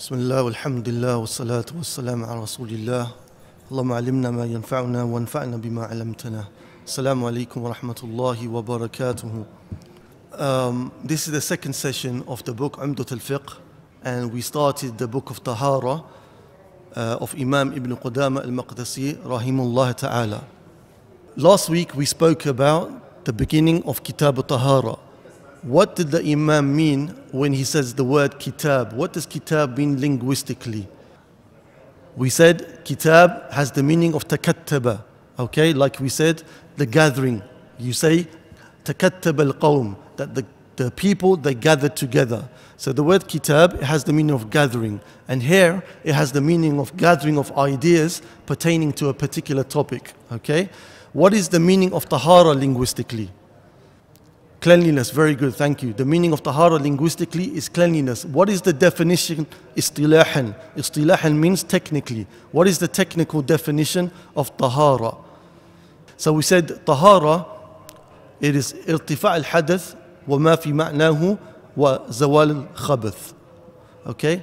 بسم الله والحمد لله والصلاة والسلام على رسول الله اللهم علمنا ما ينفعنا وانفعنا بما علمتنا السلام عليكم ورحمة الله وبركاته um, This is the second session of the book Umdat al-Fiqh and we started the book of Tahara uh, of Imam Ibn Qudama al-Maqdisi rahimullah ta'ala Last week we spoke about the beginning of Kitab al-Tahara What did the Imam mean when he says the word kitab? What does kitab mean linguistically? We said kitab has the meaning of takattaba. Okay, like we said, the gathering. You say takattaba al-qawm, that the, the people they gathered together. So the word kitab has the meaning of gathering. And here it has the meaning of gathering of ideas pertaining to a particular topic. Okay? What is the meaning of tahara linguistically? Cleanliness, very good, thank you. The meaning of tahara linguistically is cleanliness. What is the definition istilahan? Istilahan means technically. What is the technical definition of tahara? So we said tahara, it is irtifa' al-hadath wa ma fi ma'nahu wa zawal al-khabath. Okay?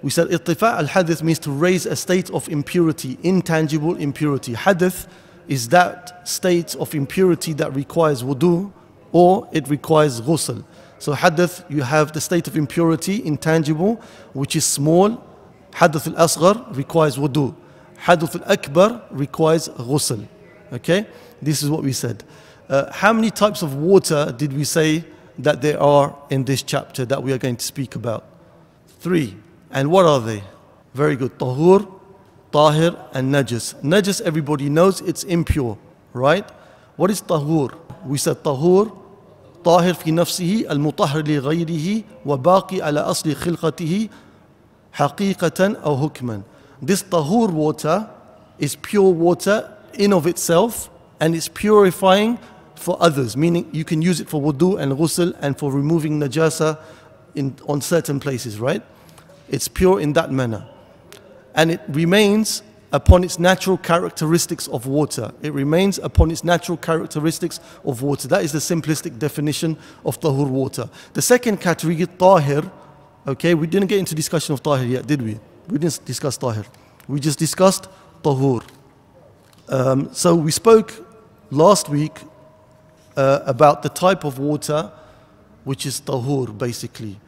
We said irtifa' al-hadath means to raise a state of impurity, intangible impurity. Hadath is that state of impurity that requires wudu or it requires ghusl. So hadath, you have the state of impurity, intangible, which is small. Hadath al-asghar requires wudu. Hadath al-akbar requires ghusl. Okay? This is what we said. Uh, how many types of water did we say that there are in this chapter that we are going to speak about? Three. And what are they? Very good. Tahur, tahir, and najis. Najis, everybody knows it's impure, right? What is tahur? We said tahur طاهر في نفسه المطهر لغيره وباقي على أصل خلقته حقيقة أو حكما This tahur water is pure water in of itself and it's purifying for others meaning you can use it for wudu and ghusl and for removing najasa in, on certain places right it's pure in that manner and it remains upon its natural characteristics of water. It remains upon its natural characteristics of water. That is the simplistic definition of tahur water. The second category, tahir, okay, we didn't get into discussion of tahir yet, did we? We didn't discuss tahir. We just discussed tahur. Um, so we spoke last week uh, about the type of water which is tahur, basically.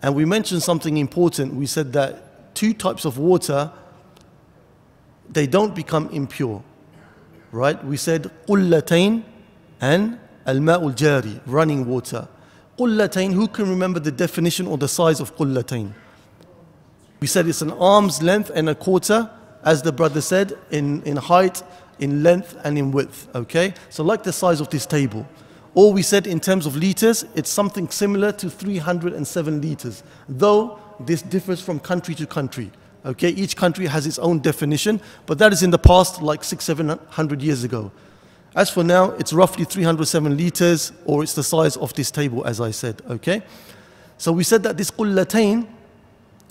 And we mentioned something important. We said that two types of water they don't become impure. Right? We said qullatain and al-ma'ul jari, running water. Qullatain, who can remember the definition or the size of qullatain? We said it's an arm's length and a quarter, as the brother said, in, in height, in length, and in width. Okay? So, like the size of this table. Or we said in terms of liters, it's something similar to 307 liters, though this differs from country to country. Okay, each country has its own definition, but that is in the past, like six, seven hundred years ago. As for now, it's roughly 307 liters, or it's the size of this table, as I said. Okay, so we said that this qullatain,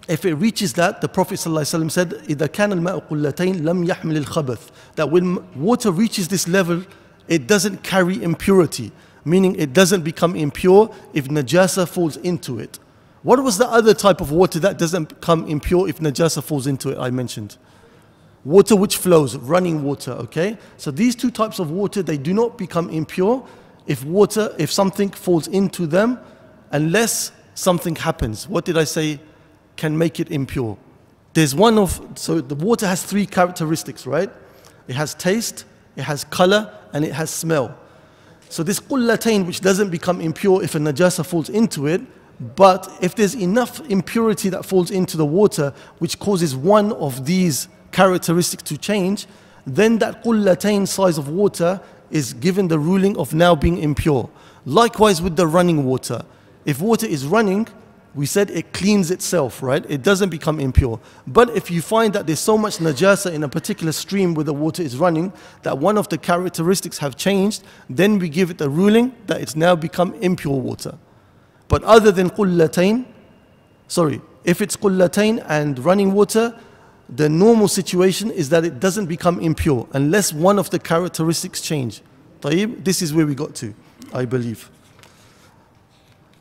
if it reaches that, the Prophet ﷺ said, إذا كان الماء قلتين لم يحمل الخبث. That when water reaches this level, it doesn't carry impurity, meaning it doesn't become impure if najasa falls into it. What was the other type of water that doesn't become impure if najasa falls into it? I mentioned. Water which flows, running water, okay? So these two types of water, they do not become impure if water, if something falls into them, unless something happens. What did I say can make it impure? There's one of, so the water has three characteristics, right? It has taste, it has color, and it has smell. So this qullatain, which doesn't become impure if a najasa falls into it, but if there's enough impurity that falls into the water which causes one of these characteristics to change, then that qullatain size of water is given the ruling of now being impure. Likewise with the running water. If water is running, we said it cleans itself, right? It doesn't become impure. But if you find that there's so much najasa in a particular stream where the water is running that one of the characteristics have changed, then we give it the ruling that it's now become impure water. But other than qullatain, sorry, if it's qullatain and running water, the normal situation is that it doesn't become impure unless one of the characteristics change. طيب, this is where we got to, I believe.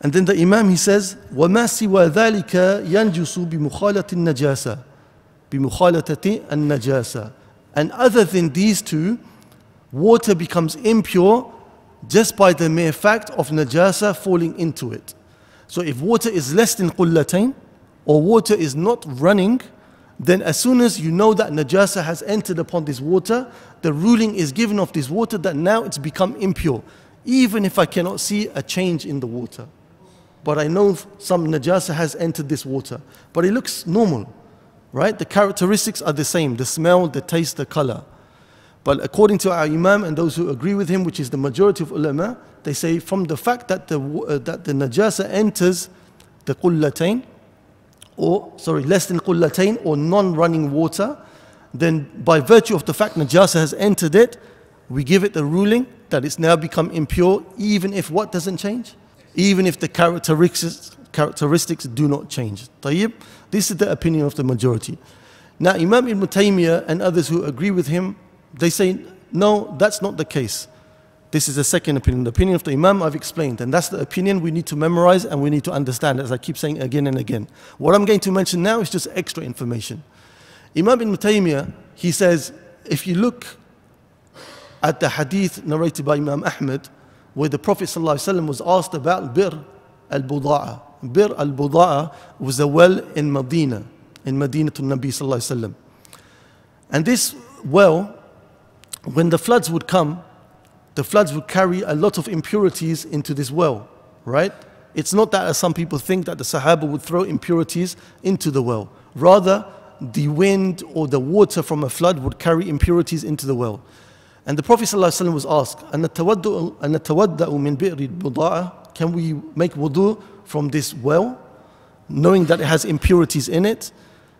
And then the Imam he says, وَمَا سِوَى ذَلِكَ يَنْجُسُ بِمُخَالَةِ النَّجَاسَةِ بِمُخَالَةِ النَّجَاسَةِ And other than these two, water becomes impure just by the mere fact of najasa falling into it. So if water is less than qullatain, or water is not running, then as soon as you know that najasa has entered upon this water, the ruling is given of this water that now it's become impure, even if I cannot see a change in the water but I know some najasa has entered this water. But it looks normal, right? The characteristics are the same the smell, the taste, the color. But according to our Imam and those who agree with him, which is the majority of ulama, they say from the fact that the, uh, that the najasa enters the qullatain, or sorry, less than qullatain or non-running water, then by virtue of the fact najasa has entered it, we give it the ruling that it's now become impure, even if what doesn't change? Even if the characteristics, characteristics do not change. Tayyib, this is the opinion of the majority. Now Imam Ibn Taymiyyah and others who agree with him, they say, no, that's not the case. This is the second opinion. The opinion of the Imam I've explained, and that's the opinion we need to memorize and we need to understand, as I keep saying again and again. What I'm going to mention now is just extra information. Imam Ibn Taymiyyah, he says, if you look at the hadith narrated by Imam Ahmad, where the Prophet ﷺ was asked about Bir al-Buda'a. Bir al-Buda'a was a well in Medina, in Medina to Nabi ﷺ. And this well, when the floods would come, the floods would carry a lot of impurities into this well, right? It's not that as some people think that the Sahaba would throw impurities into the well. Rather, the wind or the water from a flood would carry impurities into the well. And the Prophet ﷺ was asked, Can we make wudu from this well, knowing that it has impurities in it?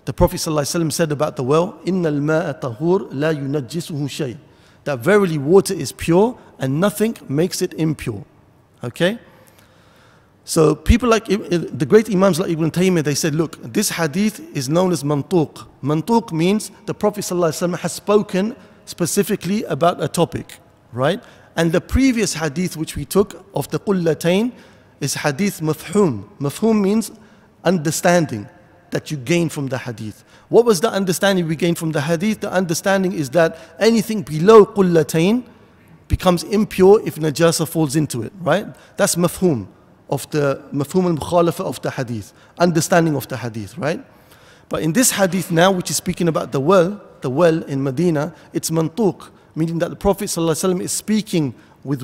The Prophet ﷺ said about the well, إِنَّ الْمَاءَ طَهُورٌ لَا يُنَجِّسُهُ شَيْءٍ that verily water is pure and nothing makes it impure. Okay? So people like the great imams like Ibn Taymiyyah, they said, look, this hadith is known as mantuq. Mantuq means the Prophet ﷺ has spoken specifically about a topic, right? And the previous hadith which we took of the qullatain is hadith mafhum. Mafhum means understanding that you gain from the hadith. What was the understanding we gained from the hadith? The understanding is that anything below qullatain becomes impure if najasa falls into it, right? That's mafhum of the mafhum al-mukhalafa of the hadith, understanding of the hadith, right? But in this hadith now, which is speaking about the well, the well in Medina, it's mantuq, meaning that the Prophet ﷺ is speaking with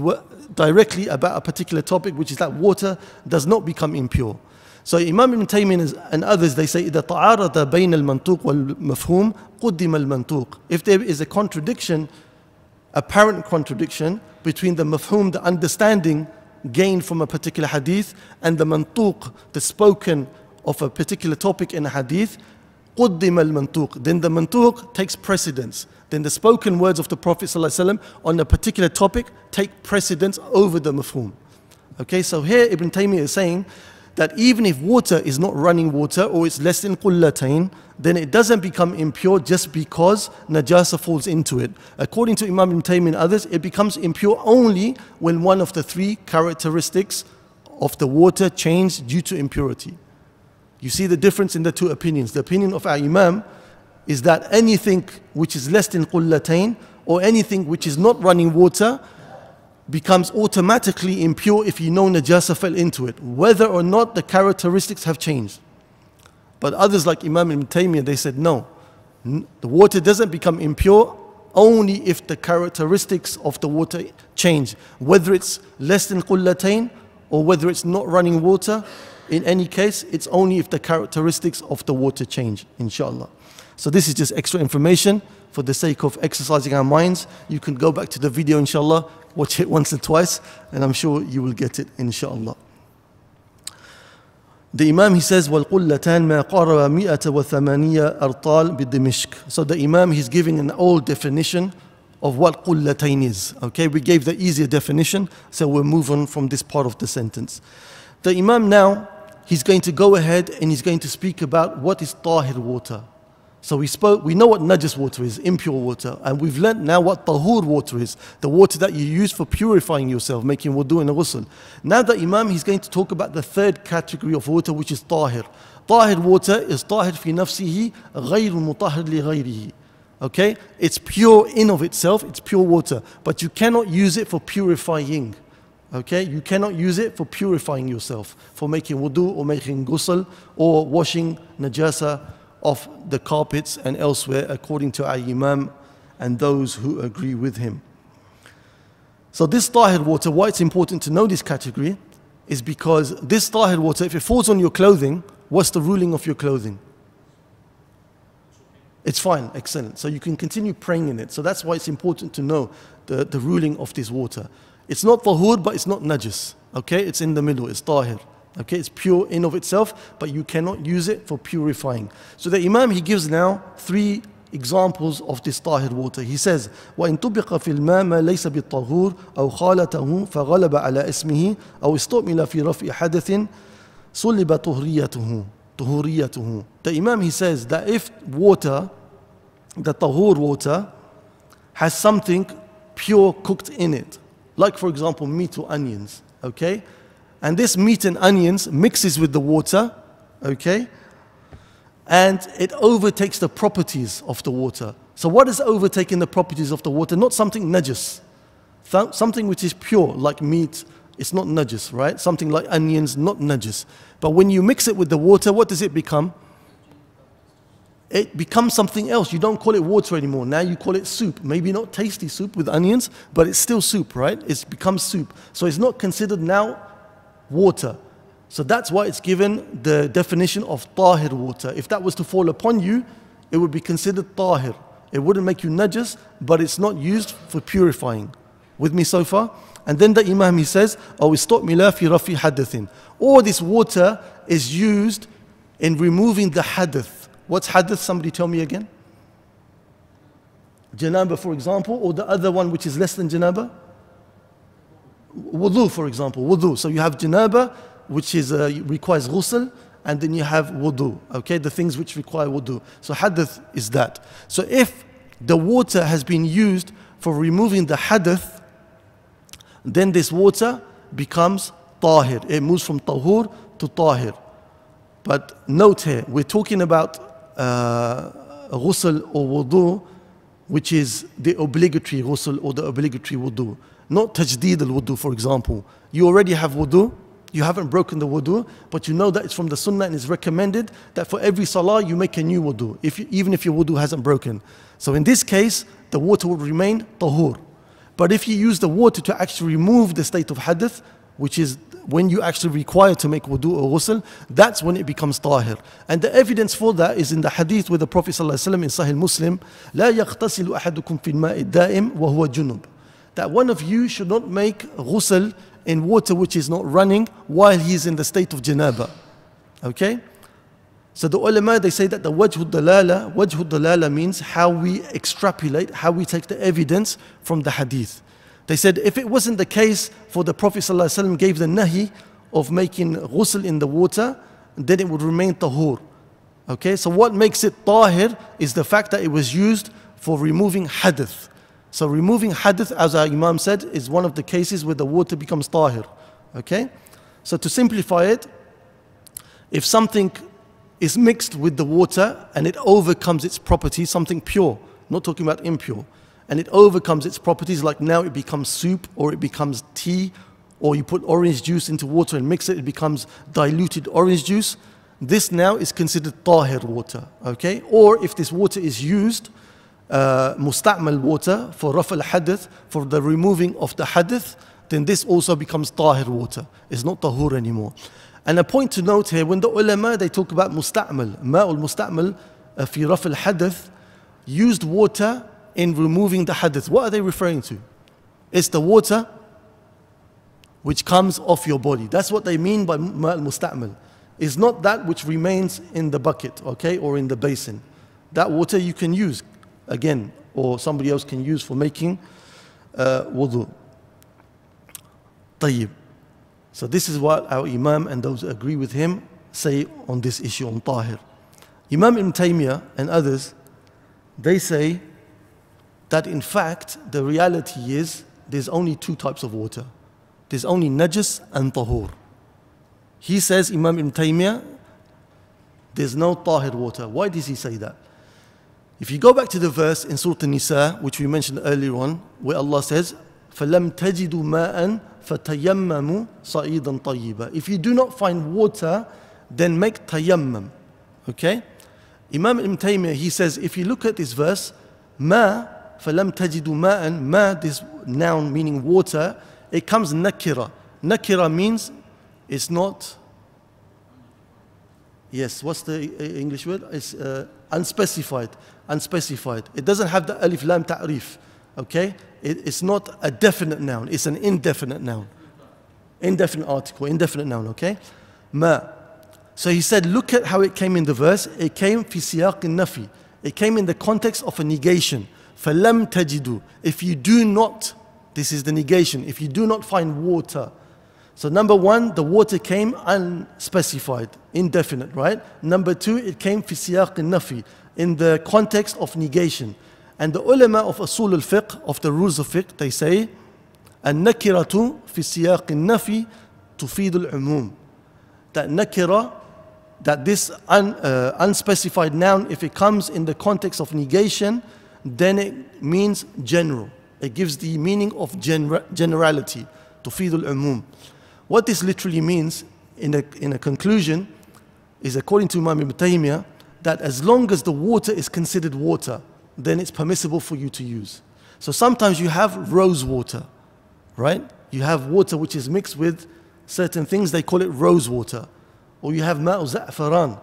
directly about a particular topic, which is that water does not become impure. So Imam Ibn Taymiyyah and others, they say, إذا تعارض بين المنطوق والمفهوم قدم المنطوق. If there is a contradiction, apparent contradiction between the mafhum, the understanding gained from a particular hadith, and the mantuq, the spoken of a particular topic in a hadith, قدم المنطوق then the mantuq takes precedence then the spoken words of the Prophet ﷺ on a particular topic take precedence over the mafhum okay so here Ibn Taymiyyah is saying that even if water is not running water or it's less than qullatain then it doesn't become impure just because najasa falls into it according to Imam Ibn Taymiyyah and others it becomes impure only when one of the three characteristics of the water change due to impurity you see the difference in the two opinions. The opinion of our Imam is that anything which is less than qullatain or anything which is not running water becomes automatically impure if you know najasa fell into it, whether or not the characteristics have changed. But others like Imam Ibn Taymiyyah, they said no. The water doesn't become impure only if the characteristics of the water change, whether it's less than qullatain or whether it's not running water in any case, it's only if the characteristics of the water change, inshallah. So this is just extra information for the sake of exercising our minds. You can go back to the video, inshallah, watch it once or twice, and I'm sure you will get it, inshallah. The Imam he says والقلتان ما قارب مئة وثمانية أرطال بدمشق. So the Imam he's giving an old definition of what qullatain is. Okay, we gave the easier definition, so we'll move on from this part of the sentence. The Imam now he's going to go ahead and he's going to speak about what is tahir water. So we spoke, we know what najis water is, impure water, and we've learnt now what tahur water is, the water that you use for purifying yourself, making wudu and ghusl. Now the Imam, he's going to talk about the third category of water, which is tahir. Tahir water is tahir fi nafsihi, غير مطهر لغيره. Okay, it's pure in of itself, it's pure water, but you cannot use it for purifying. Okay, you cannot use it for purifying yourself, for making wudu or making ghusl or washing najasa of the carpets and elsewhere, according to our Imam and those who agree with him. So, this tahir water, why it's important to know this category is because this tahir water, if it falls on your clothing, what's the ruling of your clothing? It's fine, excellent. So you can continue praying in it. So that's why it's important to know the, the ruling of this water. It's not tahur, but it's not najis. Okay, it's in the middle, it's tahir. Okay, it's pure in of itself, but you cannot use it for purifying. So the Imam he gives now three examples of this tahir water. He says, وَإِن طُبِقَ فِي الْمَاءِ مَا لَيْسَ بِالطَّهُورِ أَوْ خَالَتَهُ فَغَلَبَ عَلى اسمه أو استعمل في رفع حدث صلب طهريته طهوريته. The Imam he says that if water, the tahur water, has something pure cooked in it, like for example meat or onions, okay? And this meat and onions mixes with the water, okay? And it overtakes the properties of the water. So what is overtaking the properties of the water? Not something najis. Something which is pure, like meat, it's not najis, right? Something like onions, not najis. But when you mix it with the water, what does it become? It becomes something else. You don't call it water anymore. Now you call it soup. Maybe not tasty soup with onions, but it's still soup, right? It's become soup. So it's not considered now water. So that's why it's given the definition of tahir water. If that was to fall upon you, it would be considered tahir. It wouldn't make you najis, but it's not used for purifying. With me so far? And then the Imam he says, "Oh, stop mila fi rafi hadathin." Or this water is used in removing the hadath. What's hadath? Somebody tell me again. Janaba, for example, or the other one which is less than janaba wudu, for example, wudu. So you have janaba, which is uh, requires ghusl, and then you have wudu. Okay, the things which require wudu. So hadath is that. So if the water has been used for removing the hadath, then this water becomes tahir. It moves from tahur to tahir. But note here, we're talking about uh, ghusl or wudu, which is the obligatory ghusl or the obligatory wudu. Not tajdeed al wudu, for example. You already have wudu, you haven't broken the wudu, but you know that it's from the sunnah and it's recommended that for every salah you make a new wudu, if you, even if your wudu hasn't broken. So in this case, the water will remain tahur. But if you use the water to actually remove the state of hadath, which is when you actually require to make wudu or ghusl, that's when it becomes tahir. And the evidence for that is in the hadith with the Prophet ﷺ in Sahih Muslim, لا يغتسل أحدكم في الماء الدائم وهو جنب that one of you should not make ghusl in water which is not running while he is in the state of janaba. Okay? So the ulama they say that the wajh dalala, wajh dalala means how we extrapolate, how we take the evidence from the hadith. They said if it wasn't the case for the Prophet ﷺ gave the nahi of making ghusl in the water, then it would remain tahur. Okay, so what makes it tahir is the fact that it was used for removing hadath. So removing hadath, as our Imam said, is one of the cases where the water becomes tahir. Okay? So to simplify it, if something is mixed with the water and it overcomes its properties, something pure, not talking about impure, and it overcomes its properties, like now it becomes soup or it becomes tea, or you put orange juice into water and mix it, it becomes diluted orange juice. This now is considered tahir water, okay? Or if this water is used uh, musta'mal water for raf al hadath, for the removing of the hadath, then this also becomes tahir water. It's not tahur anymore. And a point to note here, when the ulama, they talk about musta'mal, ma'ul musta'mal uh, fi raf al hadath, used water in removing the hadath. What are they referring to? It's the water which comes off your body. That's what they mean by ma'al musta'mal. It's not that which remains in the bucket, okay, or in the basin. That water you can use again, or somebody else can use for making uh, wudu. Tayyib. So this is what our Imam and those who agree with him say on this issue on Tahir. Imam Ibn Taymiyyah and others, they say that in fact the reality is there's only two types of water. There's only najis and tahur. He says, Imam Ibn Taymiyyah, there's no tahir water. Why does he say that? If you go back to the verse in Surah An-Nisa, which we mentioned earlier on, where Allah says, فَلَمْ تَجِدُوا مَاءً فَتَيَمَّمُوا صَعِيدًا طَيِّبًا If you do not find water, then make tayammum. Okay? Imam Ibn Taymiyyah, he says, if you look at this verse, ma, فَلَمْ تَجِدُوا مَاءً Ma, this noun meaning water, it comes nakira. Nakira means it's not, yes, what's the uh, English word? It's uh, unspecified. Unspecified. It doesn't have the alif lam ta'rif. Okay? It, it's not a definite noun, it's an indefinite noun. Indefinite article, indefinite noun, okay? Ma. So he said, look at how it came in the verse. It came fi siyaq nafi. It came in the context of a negation. فَلَمْ تَجِدُوا If you do not, this is the negation, if you do not find water, so number one, the water came unspecified, indefinite, right? Number two, it came fi siyaq nafi, in the context of negation. And the ulama of Asul al-Fiqh, of the rules of fiqh, they say, النكرة في سياق النفي تفيد العموم. That nakira, that this un, uh, unspecified noun, if it comes in the context of negation, then it means general. It gives the meaning of gener generality, تفيد العموم. What this literally means in a, in a conclusion is according to Imam Ibn Taymiyyah that as long as the water is considered water, then it's permissible for you to use. So sometimes you have rose water, right? You have water which is mixed with certain things, they call it rose water. Or you have ma'u za'faran,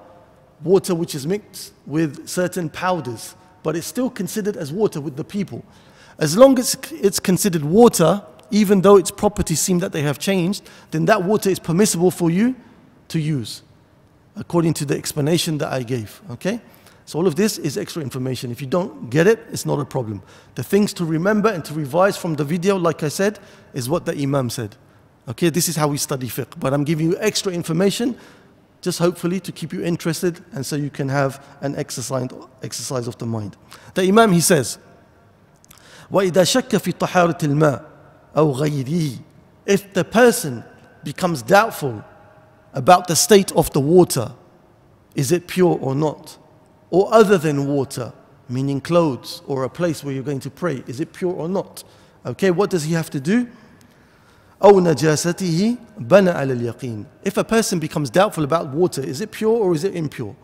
water which is mixed with certain powders, but it's still considered as water with the people. As long as it's considered water, even though its properties seem that they have changed, then that water is permissible for you to use, according to the explanation that I gave. Okay? So all of this is extra information. If you don't get it, it's not a problem. The things to remember and to revise from the video, like I said, is what the Imam said. Okay, this is how we study fiqh. But I'm giving you extra information, just hopefully to keep you interested and so you can have an exercise, exercise of the mind. The Imam, he says, وَإِذَا شَكَّ فِي طَحَارَةِ الْمَاءِ أو غيره if the person becomes doubtful about the state of the water is it pure or not or other than water meaning clothes or a place where you're going to pray is it pure or not okay what does he have to do أو نجاسته بنى على اليقين if a person becomes doubtful about water is it pure or is it impure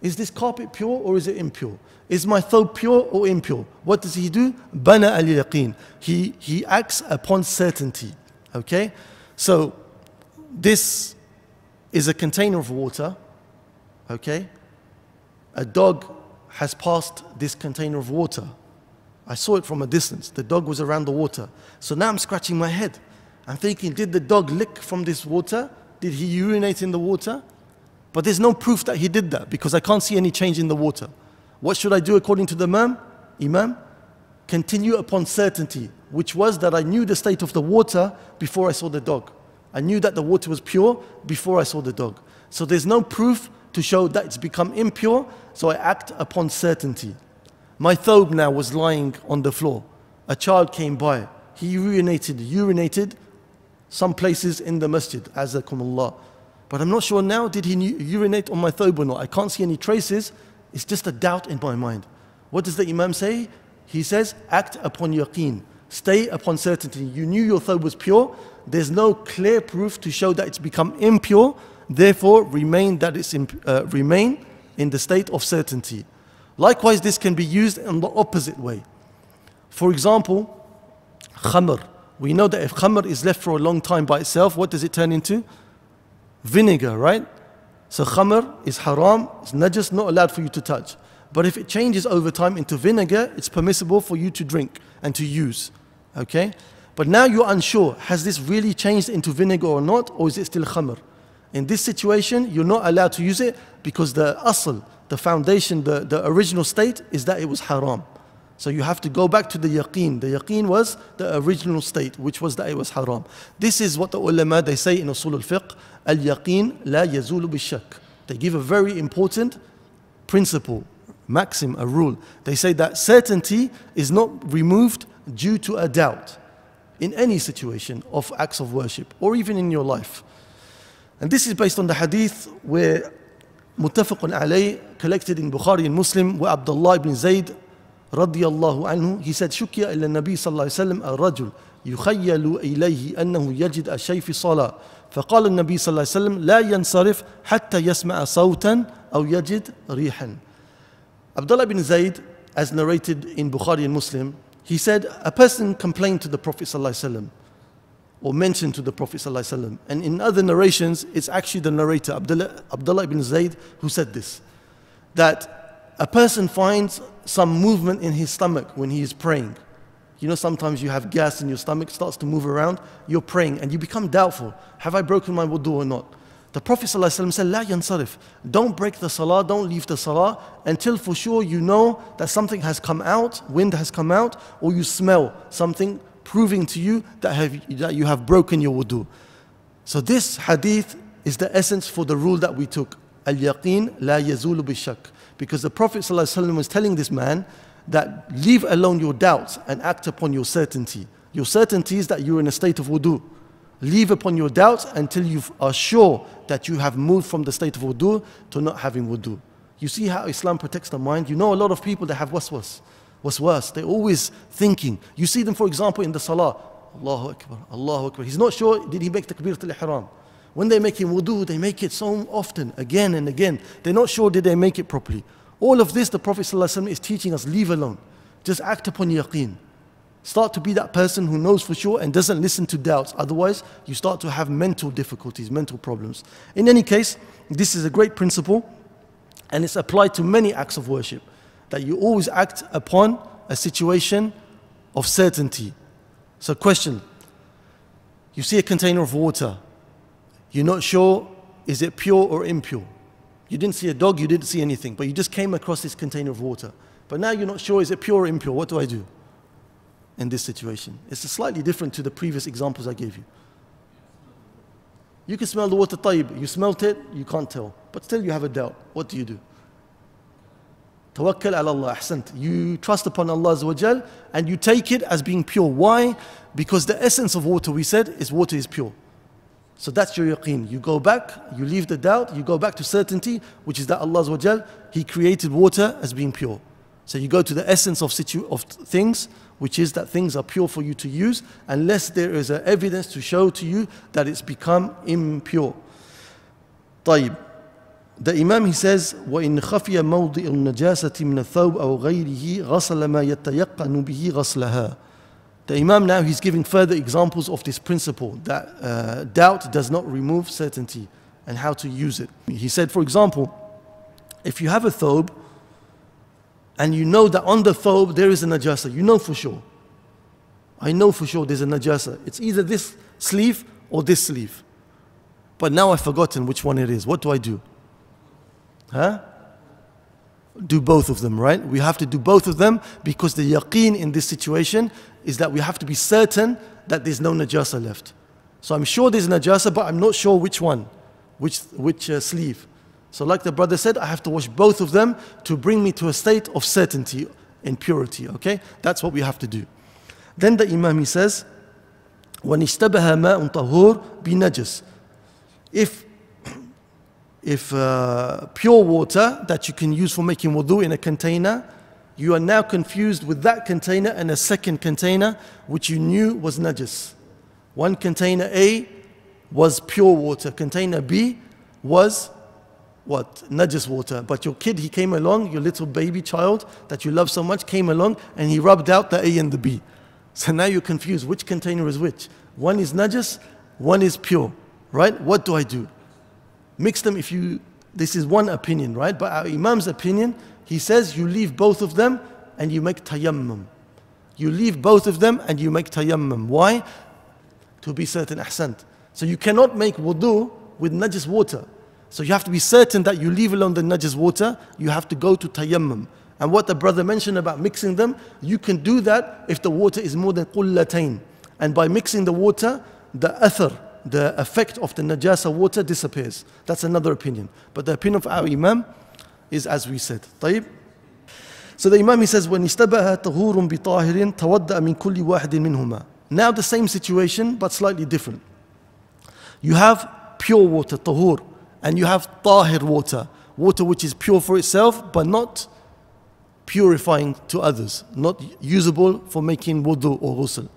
Is this carpet pure or is it impure? Is my thobe pure or impure? What does he do? Bana al yaqeen. He, he acts upon certainty. Okay? So, this is a container of water. Okay? A dog has passed this container of water. I saw it from a distance. The dog was around the water. So now I'm scratching my head. I'm thinking, did the dog lick from this water? Did he urinate in the water? But there's no proof that he did that because I can't see any change in the water. What should I do according to the Imam? Imam? Continue upon certainty, which was that I knew the state of the water before I saw the dog. I knew that the water was pure before I saw the dog. So there's no proof to show that it's become impure, so I act upon certainty. My thobe now was lying on the floor. A child came by. He urinated, urinated some places in the masjid, azakum Allah. But I'm not sure now, did he urinate on my thobe or not? I can't see any traces. It's just a doubt in my mind. What does the Imam say? He says, act upon yaqeen. Stay upon certainty. You knew your thobe was pure. There's no clear proof to show that it's become impure. Therefore, remain, that it's uh, remain in the state of certainty. Likewise, this can be used in the opposite way. For example, khamr. We know that if khamr is left for a long time by itself, what does it turn into? Vinegar, right? So khamr is haram, it's najis, not allowed for you to touch. But if it changes over time into vinegar, it's permissible for you to drink and to use. Okay? But now you're unsure, has this really changed into vinegar or not, or is it still khamr? In this situation, you're not allowed to use it because the asl, the foundation, the, the original state is that it was haram. So you have to go back to the yaqeen. The yaqeen was the original state, which was that it was haram. This is what the ulama, they say in usul al-fiqh, Al-yaqeen la yazulu bishak. They give a very important principle, maxim, a rule. They say that certainty is not removed due to a doubt in any situation of acts of worship or even in your life. And this is based on the hadith where Muttafaqun alayh collected in Bukhari and Muslim where Abdullah ibn Zayd radiyallahu anhu he said shukya ila nabi sallallahu alayhi wa sallam al-rajul يخيل إليه أنه يجد الشيء في الصلاة فقال النبي صلى الله عليه وسلم لا ينصرف حتى يسمع صوتا أو يجد ريحا Abdullah ibn Zayd as narrated in Bukhari and Muslim he said a person complained to the Prophet صلى الله عليه وسلم or mentioned to the Prophet ﷺ. And in other narrations, it's actually the narrator, Abdullah, Abdullah ibn Zayd, who said this. That a person finds some movement in his stomach when he is praying. You know, sometimes you have gas and your stomach, starts to move around, you're praying, and you become doubtful. Have I broken my wudu or not? The Prophet ﷺ said, La yansarif. Don't break the salah, don't leave the salah until for sure you know that something has come out, wind has come out, or you smell something proving to you that, have, that you have broken your wudu. So this hadith is the essence for the rule that we took. Al-yaqeen la yazulu bishak. Because the Prophet ﷺ was telling this man that leave alone your doubts and act upon your certainty. Your certainty is that you're in a state of wudu. Leave upon your doubts until you are sure that you have moved from the state of wudu to not having wudu. You see how Islam protects the mind? You know a lot of people that have waswas. Worse, they're always thinking. You see them, for example, in the salah. Allahu Akbar, Allahu Akbar. He's not sure, did he make takbir al-ihram? When they make him wudu, they make it so often, again and again. They're not sure did they make it properly. All of this, the Prophet ﷺ is teaching us, leave alone. Just act upon yaqeen. Start to be that person who knows for sure and doesn't listen to doubts. Otherwise, you start to have mental difficulties, mental problems. In any case, this is a great principle and it's applied to many acts of worship that you always act upon a situation of certainty. So, question you see a container of water, you're not sure is it pure or impure. You didn't see a dog, you didn't see anything, but you just came across this container of water. But now you're not sure is it pure or impure. What do I do in this situation? It's slightly different to the previous examples I gave you. You can smell the water tayyib, you smelt it, you can't tell. But still you have a doubt. What do you do? Tawakkal ala Allah, ahsant. You trust upon Allah Azza and you take it as being pure. Why? Because the essence of water, we said, is water is pure. So that's your yaqeen. You go back, you leave the doubt, you go back to certainty, which is that Allah Azza He created water as being pure. So you go to the essence of, situ- of things, which is that things are pure for you to use, unless there is evidence to show to you that it's become impure. طيب the Imam he says وإن خفي موضع النجاسة من الثوب أو غيره غسل ما يتيقن به غسلها The Imam now he's giving further examples of this principle that uh, doubt does not remove certainty and how to use it. He said, for example, if you have a thobe and you know that on the thobe there is a najasa, you know for sure. I know for sure there's a najasa. It's either this sleeve or this sleeve. But now I've forgotten which one it is. What do I do? Huh? Do both of them, right? We have to do both of them because the yaqeen in this situation is that we have to be certain that there's no najasa left. So I'm sure there's najasa, but I'm not sure which one, which, which uh, sleeve. So, like the brother said, I have to wash both of them to bring me to a state of certainty and purity. Okay? That's what we have to do. Then the Imam he says, when اشتبه ماء طهور بنجس. If if uh, pure water that you can use for making wudu in a container, you are now confused with that container and a second container which you knew was najis. One container A was pure water, container B was what? Najis water. But your kid, he came along, your little baby child that you love so much, came along and he rubbed out the A and the B. So now you're confused which container is which. One is najis, one is pure, right? What do I do? Mix them if you, this is one opinion, right? But our Imam's opinion, he says you leave both of them and you make tayammum. You leave both of them and you make tayammum. Why? To be certain, ahsant. So you cannot make wudu with najis water. So you have to be certain that you leave alone the najis water, you have to go to tayammum. And what the brother mentioned about mixing them, you can do that if the water is more than qullatain. And by mixing the water, the athar, the effect of the najasa water disappears. That's another opinion. But the opinion of our Imam is as we said. طيب? So the Imam he says, when اشتبه طهور بطاهر تودأ من كل واحد منهما. Now the same situation but slightly different. You have pure water, tahur, and you have tahir water, water which is pure for itself but not purifying to others, not usable for making wudu or ghusl.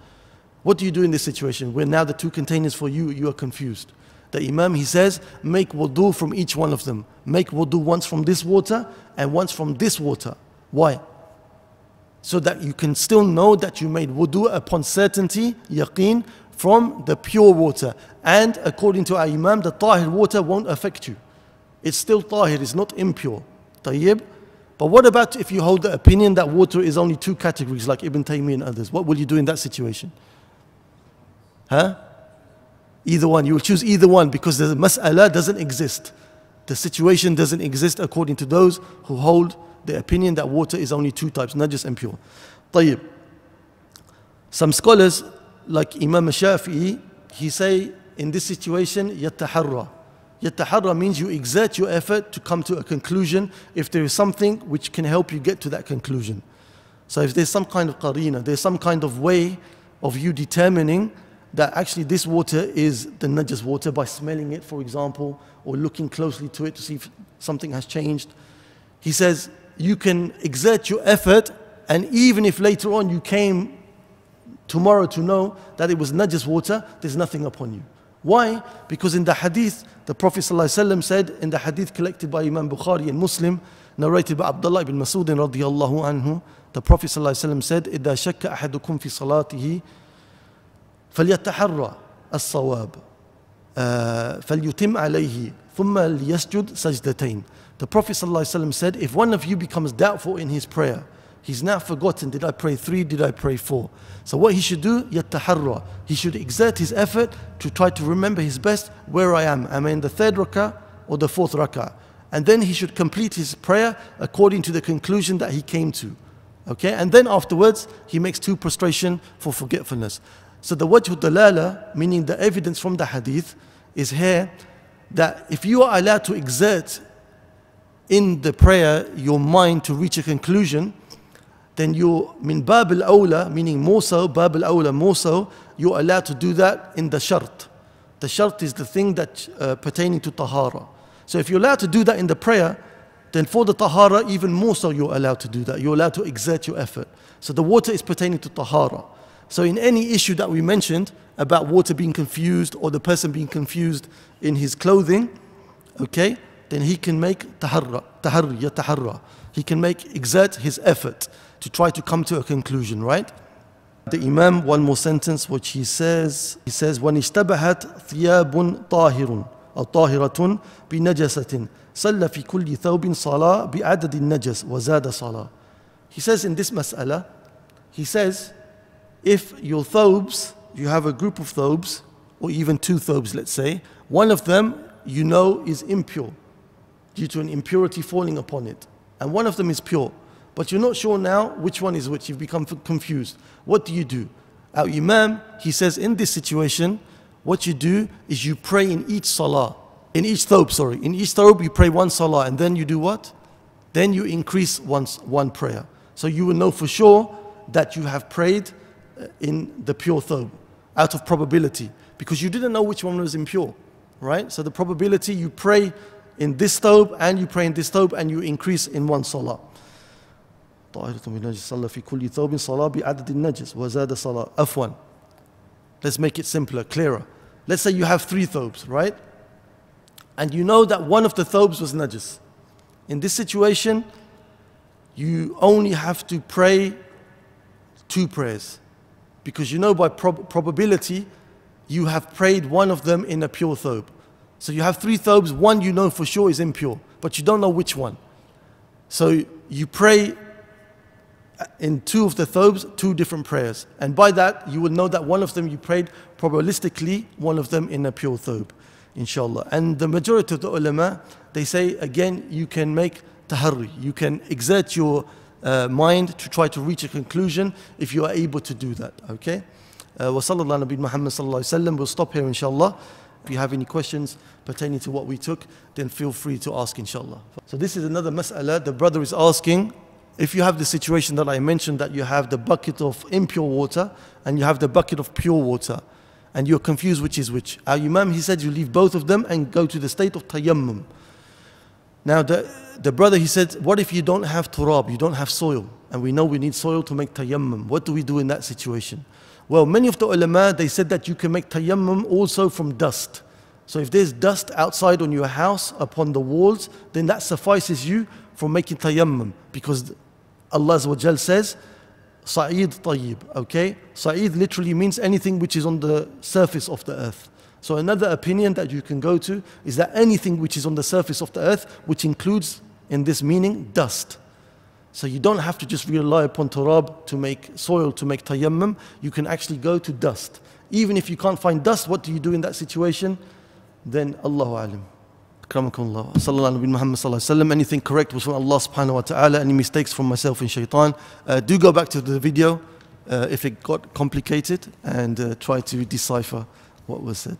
What do you do in this situation where now the two containers for you, you are confused? The Imam, he says, make wudu from each one of them. Make wudu once from this water and once from this water. Why? So that you can still know that you made wudu upon certainty, yaqeen, from the pure water. And according to our Imam, the tahir water won't affect you. It's still tahir, it's not impure. Tayyib. But what about if you hold the opinion that water is only two categories, like Ibn Taymiyyah and others? What will you do in that situation? Huh? Either one. You will choose either one because the mas'ala doesn't exist. The situation doesn't exist according to those who hold the opinion that water is only two types, najis and pure. طيب. Some scholars, like Imam Shafi'i, he say in this situation, يتحرى. يتحرى means you exert your effort to come to a conclusion if there is something which can help you get to that conclusion. So if there's some kind of qarina, there's some kind of way of you determining that actually this water is the najas water by smelling it, for example, or looking closely to it to see if something has changed. He says you can exert your effort, and even if later on you came tomorrow to know that it was najas water, there's nothing upon you. Why? Because in the hadith, the Prophet ﷺ said, in the hadith collected by Imam Bukhari and Muslim, narrated by Abdullah ibn Masud radiallahu anhu, the Prophet ﷺ said, إِذَا شَكَّ أَحَدُكُمْ فِي صَلَاتِهِ فليتحرى الصواب فليتم عليه ثم ليسجد سجدتين The Prophet ﷺ said, if one of you becomes doubtful in his prayer, he's now forgotten, did I pray three, did I pray four? So what he should do, يتحرى. He should exert his effort to try to remember his best where I am. Am I in the third rakah or the fourth rakah? And then he should complete his prayer according to the conclusion that he came to. Okay, and then afterwards he makes two prostration for forgetfulness. So the wajh dalala, meaning the evidence from the hadith, is here that if you are allowed to exert in the prayer your mind to reach a conclusion, then you min bab al awla, meaning more so, bab al awla more so, you're allowed to do that in the shart. The shart is the thing that uh, pertaining to tahara. So if you're allowed to do that in the prayer, then for the tahara, even more so you're allowed to do that. You're allowed to exert your effort. So the water is pertaining to tahara. So in any issue that we mentioned about water being confused or the person being confused in his clothing, okay, then he can make taharra, taharri, yataharra. He can make, exert his effort to try to come to a conclusion, right? The Imam, one more sentence, which he says, he says, وَنِشْتَبَهَتْ ثِيَابٌ طَاهِرٌ أو طاهرة بنجسة صلى في كل ثوب صلاة بعدد النجس وزاد صلاة. He says in this mas'ala, he says, if your thobes, you have a group of thobes, or even two thobes, let's say, one of them you know is impure due to an impurity falling upon it, and one of them is pure, but you're not sure now which one is which, you've become confused. What do you do? Our Imam, he says, in this situation, what you do is you pray in each salah, in each thobe, sorry, in each thobe you pray one salah, and then you do what? Then you increase once one prayer. So you will know for sure that you have prayed in the pure thobe out of probability because you didn't know which one was impure, right? So the probability you pray in this thobe and you pray in this thobe and you increase in one salah. Let's make it simpler, clearer. Let's say you have three thobes, right? And you know that one of the thobes was najis. In this situation, you only have to pray two prayers because you know by prob probability you have prayed one of them in a pure thobe. So you have three thobes, one you know for sure is impure, but you don't know which one. So you pray uh, in two of the thobes, two different prayers. And by that, you will know that one of them you prayed probabilistically, one of them in a pure thobe, inshallah. And the majority of the ulama, they say, again, you can make taharri, you can exert your uh, mind to try to reach a conclusion if you are able to do that. Okay? Sallallahu alayhi wa We'll stop here inshallah. If you have any questions pertaining to what we took, then feel free to ask, inshallah. So, this is another mas'ala. The brother is asking if you have the situation that I mentioned that you have the bucket of impure water and you have the bucket of pure water, and you're confused which is which. Our Imam, he said you leave both of them and go to the state of tayammum. Now, the, the brother, he said, what if you don't have turab, you don't have soil, and we know we need soil to make tayammum. What do we do in that situation? Well, many of the ulama, they said that you can make tayammum also from dust. So if there's dust outside on your house, upon the walls, then that suffices you for making tayammum. Because Allah says, Sa'id tayyib, okay? Sa'id literally means anything which is on the surface of the earth. So another opinion that you can go to is that anything which is on the surface of the earth, which includes in this meaning dust. So you don't have to just rely upon turab to make soil to make tayammum. You can actually go to dust. Even if you can't find dust, what do you do in that situation? Then Allahu alim. Akramakumullah. Sallallahu Muhammad sallallahu Anything correct was from Allah subhanahu wa ta'ala. Any mistakes from myself and shaitan. Uh, do go back to the video uh, if it got complicated and uh, try to decipher what was said.